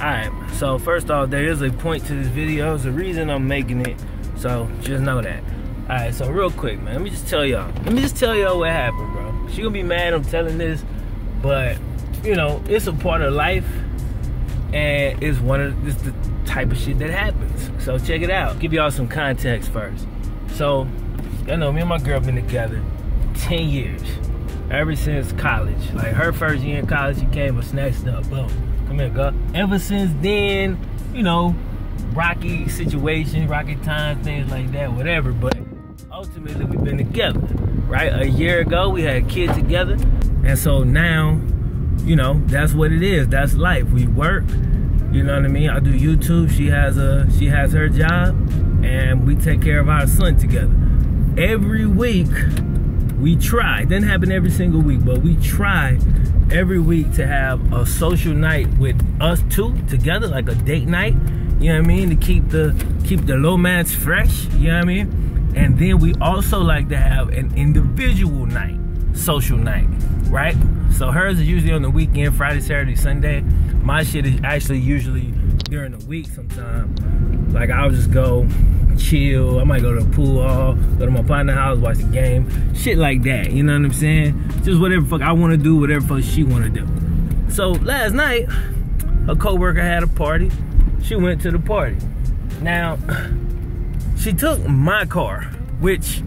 Alright, so first off, there is a point to this video. It's the reason I'm making it. So just know that. Alright, so real quick, man. Let me just tell y'all. Let me just tell y'all what happened, bro. She gonna be mad I'm telling this, but you know, it's a part of life and it's one of it's the type of shit that happens. So check it out. Give y'all some context first. So, you know, me and my girl been together 10 years. Ever since college. Like her first year in college, she came and snatched up. Boom. Here. Ever since then, you know, rocky situations, rocky times, things like that, whatever. But ultimately, we've been together, right? A year ago, we had a kid together. And so now, you know, that's what it is. That's life. We work. You know what I mean? I do YouTube. She has a she has her job, and we take care of our son together. Every week, we try. It doesn't happen every single week, but we try every week to have a social night with us two together, like a date night. You know what I mean? To keep the keep the romance fresh. You know what I mean? And then we also like to have an individual night, social night, right? So hers is usually on the weekend, Friday, Saturday, Sunday. My shit is actually usually during the week sometime. Like I'll just go chill. I might go to the pool hall, go to my partner's house, watch the game, shit like that. You know what I'm saying? Just whatever fuck I want to do, whatever fuck she want to do. So last night, a coworker had a party. She went to the party. Now, she took my car, which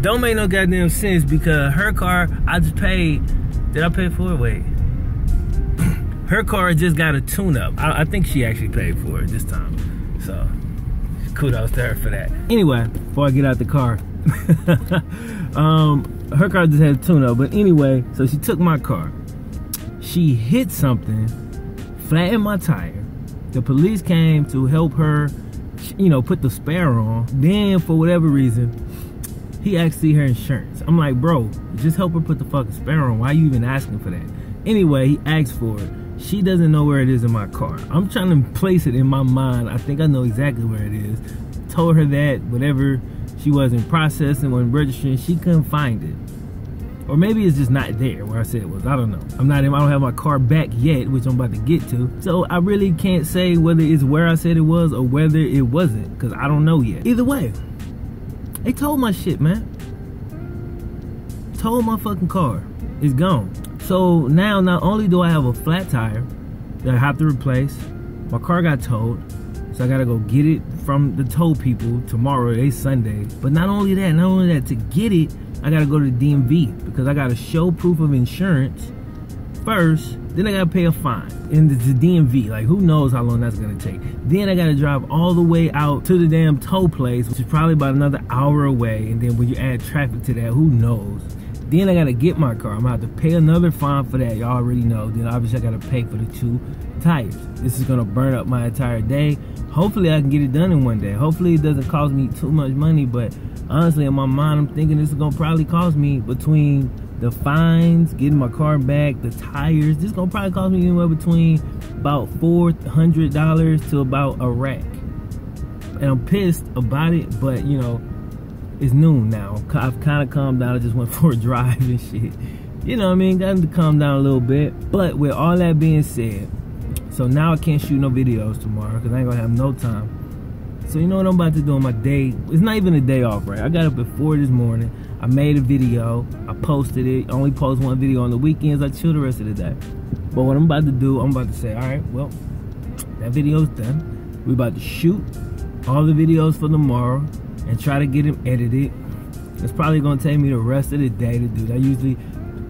don't make no goddamn sense because her car, I just paid. Did I pay for it? Wait. Her car just got a tune-up. I, I think she actually paid for it this time. So kudos to her for that. Anyway, before I get out the car, um, her car just had a tune-up. But anyway, so she took my car. She hit something, flattened my tire. The police came to help her, you know, put the spare on. Then, for whatever reason, he asked see her insurance. I'm like, bro, just help her put the fucking spare on. Why are you even asking for that? Anyway, he asked for it. She doesn't know where it is in my car. I'm trying to place it in my mind. I think I know exactly where it is. Told her that whatever she wasn't processing when registering, she couldn't find it. Or maybe it's just not there where I said it was. I don't know. I'm not. I don't have my car back yet, which I'm about to get to. So I really can't say whether it's where I said it was or whether it wasn't, because I don't know yet. Either way, they told my shit, man. Told my fucking car. It's gone. So now, not only do I have a flat tire that I have to replace, my car got towed, so I gotta go get it from the tow people tomorrow. It's Sunday. But not only that, not only that, to get it, I gotta go to the DMV because I gotta show proof of insurance first. Then I gotta pay a fine in the, DMV. Like who knows how long that's gonna take. Then I gotta drive all the way out to the damn tow place, which is probably about another hour away. And then when you add traffic to that, who knows? Then I gotta get my car. I'm gonna have to pay another fine for that. Y'all already know. Then obviously I gotta pay for the two tires. This is gonna burn up my entire day. Hopefully I can get it done in one day. Hopefully it doesn't cost me too much money, but honestly in my mind I'm thinking this is gonna probably cost me between the fines, getting my car back, the tires. This is gonna probably cost me anywhere between about four hundred dollars to about a rack. And I'm pissed about it, but you know, it's noon now. I've kind of calmed down. I just went for a drive and shit. You know what I mean? Got to calm down a little bit. But with all that being said, so now I can't shoot no videos tomorrow because I ain't gonna have no time. So you know what I'm about to do on my day? It's not even a day off, right? I got up at 4 this morning. I made a video. I posted it. I only post one video on the weekends. I chill the rest of the day. But what I'm about to do, I'm about to say, all right, well, that video's done. we about to shoot all the videos for tomorrow and try to get them edited. It's probably gonna take me the rest of the day to do that. Usually,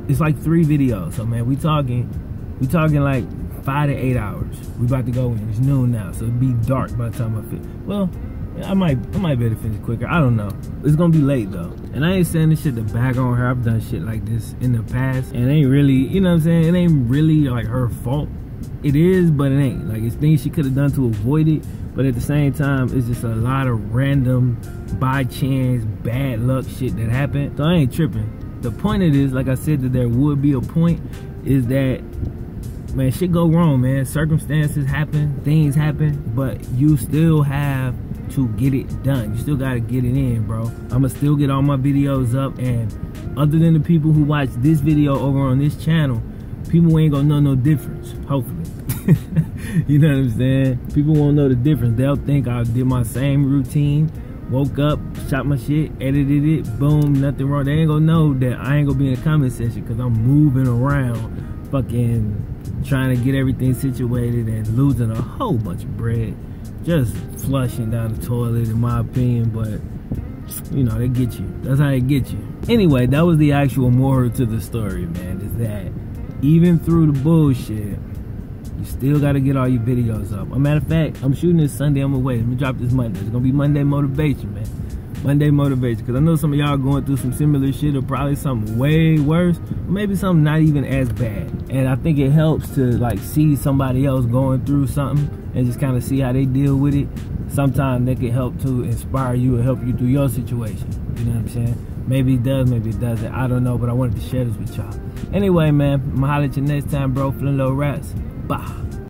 it's like three videos. So man, we talking, we talking like five to eight hours. We about to go in. It's noon now, so it'll be dark by the time I finish. Well, I might, I might be able to finish quicker. I don't know. It's gonna be late though, and I ain't saying this shit to bag on her. I've done shit like this in the past, and ain't really, you know what I'm saying? It ain't really like her fault. It is, but it ain't. Like it's things she could have done to avoid it but at the same time it's just a lot of random by chance bad luck shit that happened. So i ain't tripping. The point of this like i said that there would be a point is that man shit go wrong man. Circumstances happen things happen but you still have to get it done. You still got to get it in bro. I'ma still get all my videos up and other than the people who watch this video over on this channel people ain't gonna know no difference hopefully you know what I'm saying? People won't know the difference. They'll think I did my same routine, woke up, shot my shit, edited it, boom, nothing wrong. They ain't gonna know that I ain't gonna be in the comment section because I'm moving around, fucking trying to get everything situated and losing a whole bunch of bread. Just flushing down the toilet, in my opinion, but you know, they get you. That's how they get you. Anyway, that was the actual moral to the story, man, is that even through the bullshit, you still got to get all your videos up. A matter of fact, I'm shooting this Sunday. I'm away. Let me drop this Monday. It's to be Monday motivation, man. Monday motivation. Because I know some of y'all going through some similar shit or probably something way worse. Or maybe something not even as bad. And I think it helps to like see somebody else going through something and just kind of see how they deal with it. Sometimes they can help to inspire you or help you through your situation. You know what I'm saying? Maybe it does, maybe it doesn't. I don't know, but I wanted to share this with y'all. Anyway, man, I'm gonna holler at you next time, bro. Feeling little rats. Bah.